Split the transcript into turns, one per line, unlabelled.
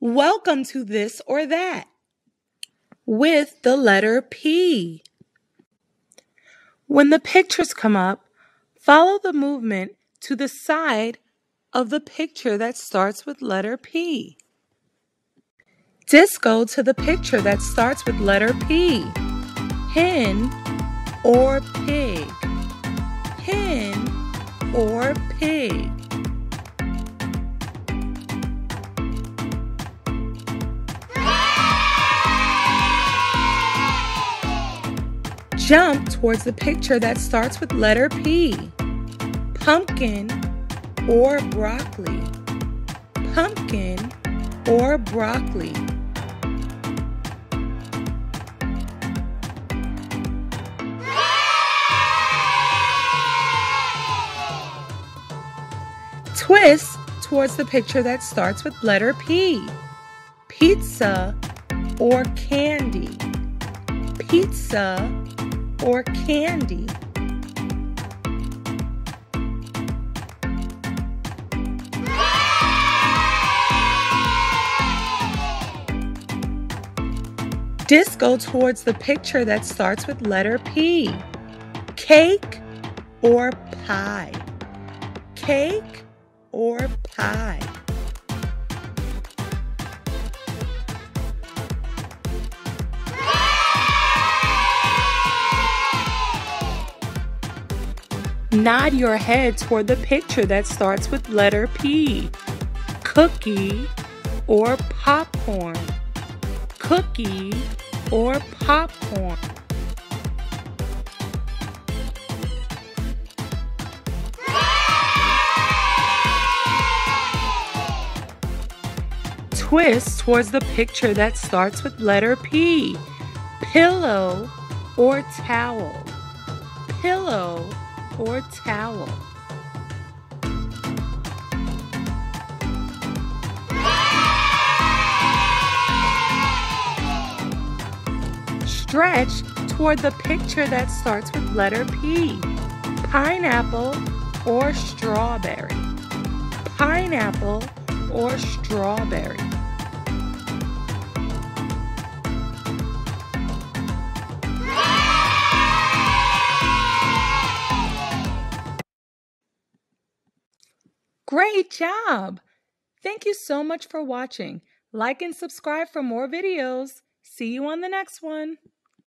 Welcome to this or that with the letter P. When the pictures come up, follow the movement to the side of the picture that starts with letter P. Disco to the picture that starts with letter P. Hen or pig. Hen or pig. Jump towards the picture that starts with letter P. Pumpkin or broccoli. Pumpkin or broccoli. Twist towards the picture that starts with letter P. Pizza or candy. Pizza or candy. Disco towards the picture that starts with letter P. Cake or pie. Cake or pie. Nod your head toward the picture that starts with letter P. Cookie or popcorn. Cookie or popcorn. Twist towards the picture that starts with letter P. Pillow or towel. Pillow or towel. Stretch toward the picture that starts with letter P. Pineapple or strawberry. Pineapple or strawberry. Great job! Thank you so much for watching. Like and subscribe for more videos. See you on the next one.